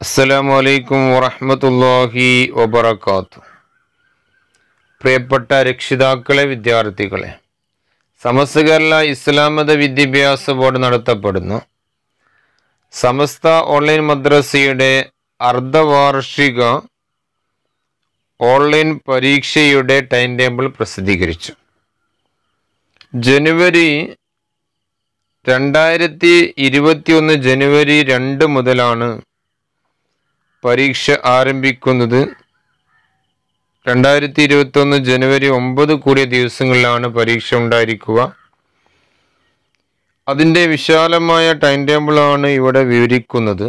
അസ്സലാമു അലൈക്കും വറഹ്മത്തുള്ളാഹി വബറകാത്തു. പ്രിയപ്പെട്ട രക്ഷിതാക്കളെ വിദ്യാർത്ഥികളെ സമസ്ത കേരള ഇസ്ലാമത വിദ്യാഭ്യാസ ബോർഡ് നടത്തപ്പെടുന്നു. സമസ്ത ഓൺലൈൻ മദ്രസയുടെ അർദ്ധവാർഷിക ഓൺലൈൻ പരീക്ഷയുടെ ടൈം ടേബിൾ പ്രസിദ്ധീകരിച്ചു. ജനുവരി രണ്ടായിരത്തി ഇരുപത്തിയൊന്ന് ജനുവരി രണ്ട് മുതലാണ് പരീക്ഷ ആരംഭിക്കുന്നത് രണ്ടായിരത്തി ഇരുപത്തൊന്ന് ജനുവരി ഒമ്പത് കൂടിയ ദിവസങ്ങളിലാണ് പരീക്ഷ ഉണ്ടായിരിക്കുക. അതിന്റെ വിശാലമായ ടൈം ടേബിളാണ് ഇവിടെ വിവരിക്കുന്നത്.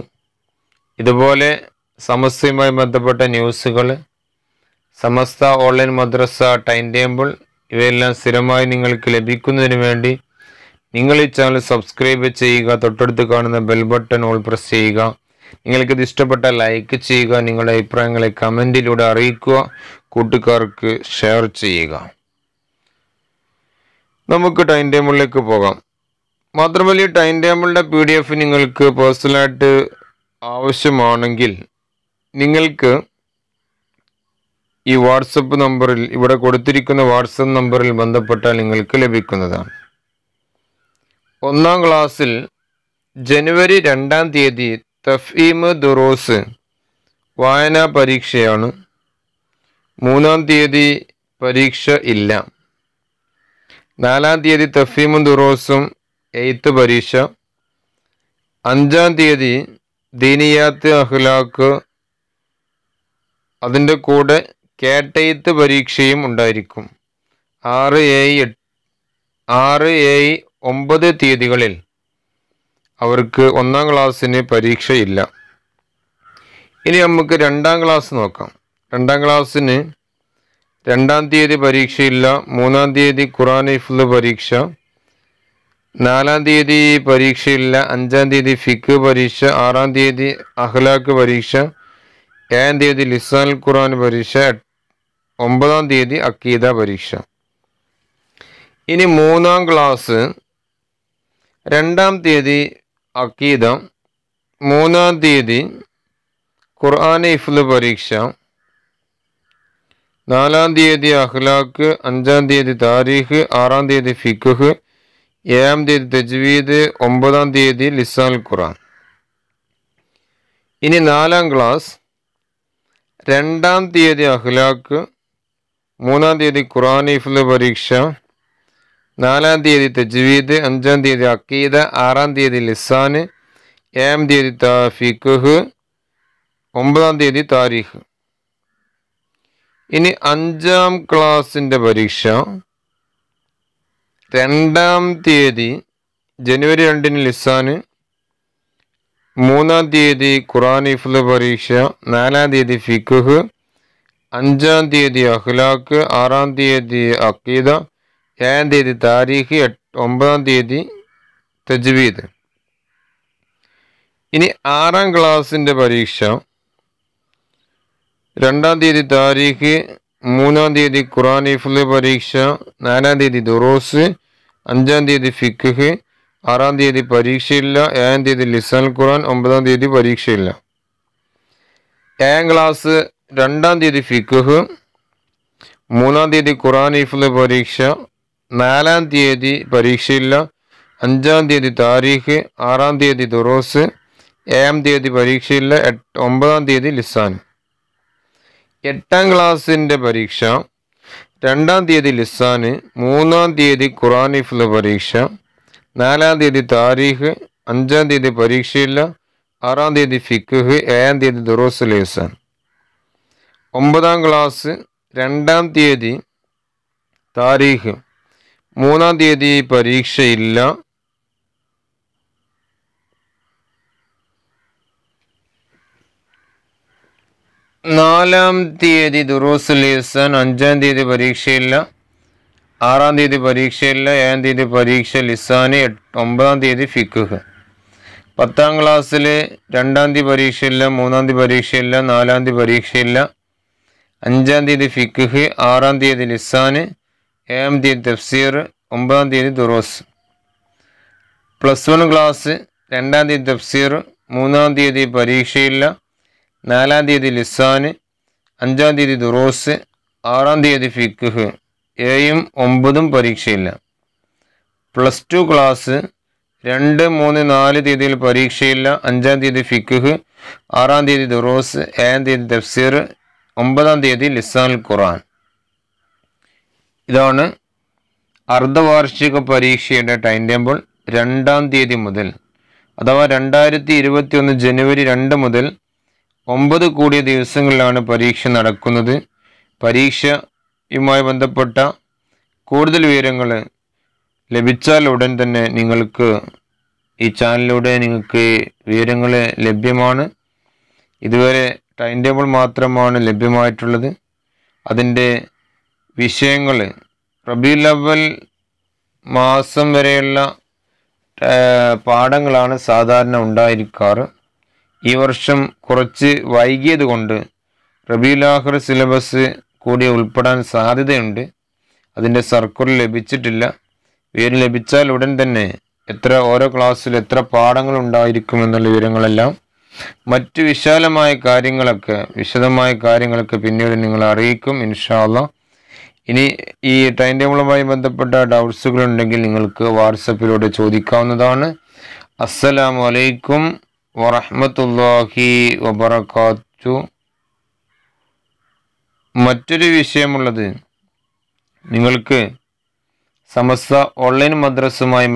ഇതുപോലെ സമസ്തയുമായി ബന്ധപ്പെട്ട ന്യൂസുകൾ സമസ്ത ഓൺലൈൻ മദ്രസ ടൈം ടേബിൾ ഇവയെല്ലാം സ്ഥിരമായി നിങ്ങൾക്ക് ലഭിക്കുന്നതിന് വേണ്ടി നിങ്ങൾ ഈ ചാനൽ സബ്സ്ക്രൈബ് ചെയ്യുക തൊട്ടടുത്ത് കാണുന്ന ബെൽ ബട്ടൺ ഓൾ പ്രസ് ചെയ്യുക. നിങ്ങൾക്കിത് ഇഷ്ടപ്പെട്ട ലൈക്ക് ചെയ്യുക നിങ്ങളുടെ അഭിപ്രായങ്ങളെ കമന്റിലൂടെ അറിയിക്കുക കൂട്ടുകാർക്ക് ഷെയർ ചെയ്യുക. നമുക്ക് ടൈം ടേബിളിലേക്ക് പോകാം. മാത്രമല്ല ഈ ടൈം ടേബിളിന്റെ പി ഡി എഫ് നിങ്ങൾക്ക് പേഴ്സണലായിട്ട് ആവശ്യമാണെങ്കിൽ നിങ്ങൾക്ക് ഈ വാട്സപ്പ് നമ്പറിൽ ഇവിടെ കൊടുത്തിരിക്കുന്ന വാട്സപ്പ് നമ്പറിൽ ബന്ധപ്പെട്ടാൽ നിങ്ങൾക്ക് ലഭിക്കുന്നതാണ്. ഒന്നാം ക്ലാസ്സിൽ ജനുവരി രണ്ടാം തീയതി തഫീമ് ദുറോസ്. വായനാ പരീക്ഷയാണ്. മൂന്നാം തീയതി പരീക്ഷ ഇല്ല. നാലാം തീയതി തഫീമും ദുറോസും എയ്ത്ത് പരീക്ഷ. അഞ്ചാം തീയതി ദീനിയാത്ത് അഖ്ലാഖ്. അതിന്റെ കൂടെ കേട്ടയത്ത് പരീക്ഷയും ഉണ്ടായിരിക്കും. ആറ് ഏഴ് ആറ് ഏഴ് ഒമ്പത് തീയതികളിൽ. അവർക്ക് ഒന്നാം ക്ലാസ്സിന് പരീക്ഷയില്ല. ഇനി നമുക്ക് രണ്ടാം ക്ലാസ് നോക്കാം. രണ്ടാം ക്ലാസ്സിന് രണ്ടാം തീയതി പരീക്ഷയില്ല മൂന്നാം തീയതി ഖുറാൻ ഹിഫ്ല് പരീക്ഷ നാലാം തീയതി പരീക്ഷയില്ല അഞ്ചാം തീയതി ഫിക്ക് പരീക്ഷ ആറാം തീയതി അഖ്ലാഖ് പരീക്ഷ ഏഴാം തീയതി ലിസാൻ ഖുറാൻ പരീക്ഷ ഒമ്പതാം തീയതി അക്കീദ പരീക്ഷ. ഇനി മൂന്നാം ക്ലാസ് രണ്ടാം തീയതി അക്കീദ മൂന്നാം തീയതി ഖുർആൻ ഇഫ്ല് പരീക്ഷ. നാലാം തീയതി അഖ്ലാഖ് അഞ്ചാം തീയതി താരീഖ് ആറാം തീയതി ഫിഖ് ഏഴാം തീയതി തജ്വീദ് ഒമ്പതാം തീയതി ലിസാൻ ഖുർആൻ. ഇനി നാലാം ക്ലാസ് രണ്ടാം തീയതി അഖ്ലാഖ് മൂന്നാം തീയതി ഖുറാൻ ഇഫ്ല് പരീക്ഷ. നാലാം തീയതി തജ്വീദ് അഞ്ചാം തീയതി അക്കീദ ആറാം തീയതി ലിസാന് ഏഴാം തീയതി താഫിഖ് ഒമ്പതാം തീയതി താരിഖ്. ഇനി അഞ്ചാം ക്ലാസ്സിന്റെ പരീക്ഷ. രണ്ടാം തീയതി ജനുവരി രണ്ടിന് ലിസാന് മൂന്നാം തീയതി ഖുറാൻ ഇഫ്ല പരീക്ഷ നാലാം തീയതി ഫിഖ് അഞ്ചാം തീയതി അഖ്ലാഖ് ആറാം തീയതി അക്കീദ ഏഴാം തീയതി താരീഖ് ഒമ്പതാം തീയതി തജ്വീദ്. ഇനി ആറാം ക്ലാസ്സിന്റെ പരീക്ഷ. രണ്ടാം തീയതി താരീഖ് മൂന്നാം തീയതി ഖുറാൻ ഇഫ്ല് പരീക്ഷ നാലാം തീയതി ദുറോസ് അഞ്ചാം തീയതി ഫിഖ് ആറാം തീയതി പരീക്ഷയില്ല ഏഴാം തീയതി ലിസാൻ ഖുറാൻ ഒമ്പതാം തീയതി പരീക്ഷയില്ല. ഏഴാം ക്ലാസ് രണ്ടാം തീയതി ഫിഖ് മൂന്നാം തീയതി ഖുറാൻ ഇഫ്ല് പരീക്ഷ നാലാം തീയതി പരീക്ഷയില്ല. അഞ്ചാം തീയതി താരീഖ് ആറാം തീയതി ദുറോസ് ഏഴാം തീയതി പരീക്ഷയില്ല എട്ട് ഒമ്പതാം തീയതി ലിസാൻ. എട്ടാം ക്ലാസ്സിന്റെ പരീക്ഷ രണ്ടാം തീയതി ലിസാന് മൂന്നാം തീയതി ഖുറാൻ ഇഫ്ല പരീക്ഷ നാലാം തീയതി താരീഖ് അഞ്ചാം തീയതി പരീക്ഷയില്ല ആറാം തീയതി ഫിഖ് ഏഴാം തീയതി ദുറോസ് ലിസാൻ. ഒമ്പതാം ക്ലാസ് രണ്ടാം തീയതി താരീഖ് മൂന്നാം തീയതി പരീക്ഷയില്ല. നാലാം തീയതി ദുറൂസ് ലിസാൻ അഞ്ചാം തീയതി പരീക്ഷയില്ല. ആറാം തീയതി പരീക്ഷയില്ല. ഏഴാം തീയതി പരീക്ഷ ലിസാന് ഒമ്പതാം തീയതി ഫിക്കുഹ് പത്താം ക്ലാസ്സിൽ രണ്ടാം തീയതി പരീക്ഷയില്ല മൂന്നാം തീയതി പരീക്ഷയില്ല നാലാം തീയതി പരീക്ഷയില്ല. അഞ്ചാം തീയതി ഫിക്കുഹ് ആറാം തീയതി ലിസാന് ഏഴാം തഫ്സീർ ഒമ്പതാം തീയതി ദുറോസ്. പ്ലസ് വൺ ക്ലാസ് രണ്ടാം തീയതി തഫ്സീർ മൂന്നാം തീയതി പരീക്ഷയില്ല നാലാം തീയതി ലിസാന് അഞ്ചാം തീയതി ദുറോസ് ആറാം തീയതി ഫിക്ഹ് ഏഴും ഒമ്പതും പരീക്ഷയില്ല. പ്ലസ് ടു ക്ലാസ് രണ്ട് മൂന്ന് നാല് തീയതിയിൽ പരീക്ഷയില്ല അഞ്ചാം തീയതി ഫിക്ഹ് ആറാം തീയതി ദുറോസ് ഏഴാം തീയതി തഫ്സീർ ഒമ്പതാം തീയതി ലിസാൻ ഖുറാൻ ഇതാണ് അർദ്ധവാർഷിക പരീക്ഷയുടെ ടൈം ടേബിൾ രണ്ടാം തീയതി മുതൽ അഥവാ രണ്ടായിരത്തി ഇരുപത്തി ഒന്ന് ജനുവരി രണ്ട് മുതൽ ഒമ്പത് കൂടിയ ദിവസങ്ങളിലാണ് പരീക്ഷ നടക്കുന്നത്. പരീക്ഷയുമായി ബന്ധപ്പെട്ട കൂടുതൽ വിവരങ്ങൾ ലഭിച്ചാൽ ഉടൻ തന്നെ നിങ്ങൾക്ക് ഈ ചാനലിലൂടെ നിങ്ങൾക്ക് വിവരങ്ങൾ ലഭ്യമാണ്. ഇതുവരെ ടൈം ടേബിൾ മാത്രമാണ് ലഭ്യമായിട്ടുള്ളത്. അതിന്റെ വിഷയങ്ങൾ റബി ലവൽ മാസം വരെയുള്ള പാഠങ്ങളാണ് സാധാരണ ഉണ്ടായിരിക്കാറ്. ഈ വർഷം കുറച്ച് വൈകിയത് കൊണ്ട് റബീലാഹർ സിലബസ് കൂടി ഉൾപ്പെടാൻ സാധ്യതയുണ്ട്. അതിന്റെ സർക്കുലർ ലഭിച്ചിട്ടില്ല. വിവരം ലഭിച്ചാൽ ഉടൻ തന്നെ എത്ര ഓരോ ക്ലാസ്സിൽ എത്ര പാഠങ്ങൾ ഉണ്ടായിരിക്കും എന്നുള്ള വിവരങ്ങളെല്ലാം മറ്റ് വിശാലമായ കാര്യങ്ങളൊക്കെ വിശദമായ കാര്യങ്ങളൊക്കെ പിന്നീട് നിങ്ങളെ അറിയിക്കും ഇൻഷാല്ല ഇനി ഈ ടൈം ടേബിളുമായി ബന്ധപ്പെട്ട ഡൗട്ട്സുകൾ ഉണ്ടെങ്കിൽ നിങ്ങൾക്ക് വാട്സപ്പിലൂടെ ചോദിക്കാവുന്നതാണ്. അസ്സലാമു അലൈക്കും വറഹമത്തല്ലാഹി വബറകാത്തു. മറ്റൊരു വിഷയമുള്ളത് നിങ്ങൾക്ക് സമസ്ത ഓൺലൈൻ മദ്രസുമായി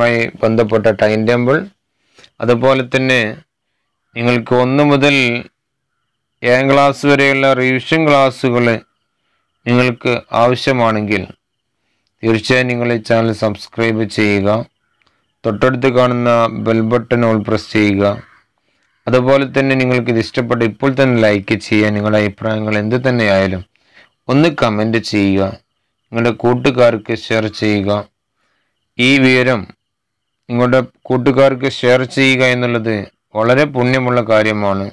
ബന്ധപ്പെട്ട ടൈം ടേബിൾ അതുപോലെ തന്നെ നിങ്ങൾക്ക് ഒന്ന് മുതൽ ഏഴാം ക്ലാസ് വരെയുള്ള റിവിഷൻ ക്ലാസ്സുകൾ നിങ്ങൾക്ക് ആവശ്യമാണെങ്കിൽ തീർച്ചയായും നിങ്ങൾ ഈ ചാനൽ സബ്സ്ക്രൈബ് ചെയ്യുക. തൊട്ടടുത്ത് കാണുന്ന ബെൽ ബട്ടൺ ഓൾ പ്രസ് ചെയ്യുക. അതുപോലെ തന്നെ നിങ്ങൾക്ക് ഇത് ഇഷ്ടപ്പെട്ട ഇപ്പോൾ തന്നെ ലൈക്ക് ചെയ്യുക. നിങ്ങളുടെ അഭിപ്രായങ്ങൾ എന്ത് തന്നെയായാലും ഒന്ന് കമന്റ് ചെയ്യുക. നിങ്ങളുടെ കൂട്ടുകാർക്ക് ഷെയർ ചെയ്യുക. ഈ വിവരം നിങ്ങളുടെ കൂട്ടുകാർക്ക് ഷെയർ ചെയ്യുക എന്നുള്ളത് വളരെ പുണ്യമുള്ള കാര്യമാണ്.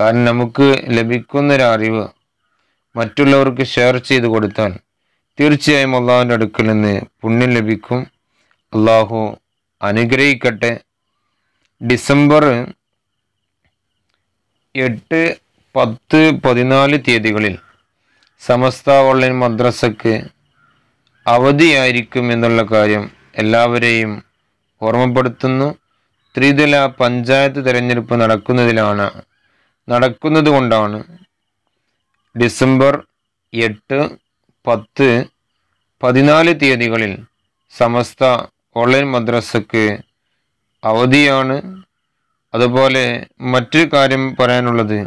കാരണം നമുക്ക് ലഭിക്കുന്നൊരു അറിവ് മറ്റുള്ളവർക്ക് ഷെയർ ചെയ്ത് കൊടുത്താൽ തീർച്ചയായും അള്ളാഹുവിന്റെ അടുക്കൽ നിന്ന് പുണ്യം ലഭിക്കും. അള്ളാഹു അനുഗ്രഹിക്കട്ടെ. ഡിസംബർ എട്ട് പത്ത് പതിനാല് തീയതികളിൽ സമസ്ത ഓൺലൈൻ മദ്രസക്ക് അവധിയായിരിക്കും എന്നുള്ള കാര്യം എല്ലാവരെയും ഓർമ്മപ്പെടുത്തുന്നു. ത്രിതല പഞ്ചായത്ത് തിരഞ്ഞെടുപ്പ് നടക്കുന്നതിലാണ് നടക്കുന്നത് കൊണ്ടാണ് ഡിസംബർ എട്ട് പത്ത് പതിനാല് തീയതികളിൽ സമസ്ത ഓൺലൈൻ മദ്രസക്ക് അവധിയാണ്. അതുപോലെ മറ്റൊരു കാര്യം പറയാനുള്ളത്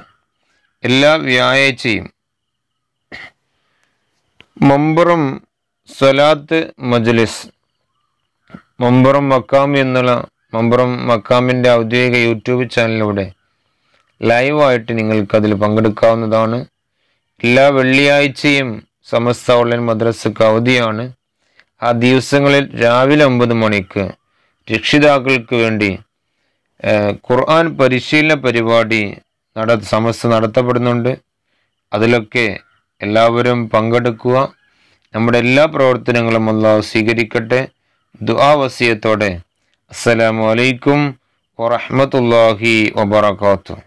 എല്ലാ വ്യാഴാഴ്ചയും മമ്പുറം സലാത്ത് മജ്ലിസ് മമ്പുറം മക്കാം എന്നുള്ള മമ്പുറം മക്കാമിന്റെ ഔദ്യോഗിക യൂട്യൂബ് ചാനലിലൂടെ ലൈവായിട്ട് നിങ്ങൾക്കതിൽ പങ്കെടുക്കാവുന്നതാണ്. എല്ലാ വെള്ളിയാഴ്ചയും സമസ്ത ഓൺലൈൻ മദ്രസക്ക് അവധിയാണ്. ആ ദിവസങ്ങളിൽ രാവിലെ ഒമ്പത് മണിക്ക് രക്ഷിതാക്കൾക്ക് വേണ്ടി ഖുർആൻ പരിശീലന പരിപാടി നട സമസ്ത നടത്തപ്പെടുന്നുണ്ട്. അതിലൊക്കെ എല്ലാവരും പങ്കെടുക്കുക. നമ്മുടെ എല്ലാ പ്രവർത്തനങ്ങളും അള്ളാഹു സ്വീകരിക്കട്ടെ. ദുആ വസിയത്തോടെ. അസ്സലാമു അലൈക്കും വറഹ്മത്തുള്ളാഹി വബറകാതുഹു.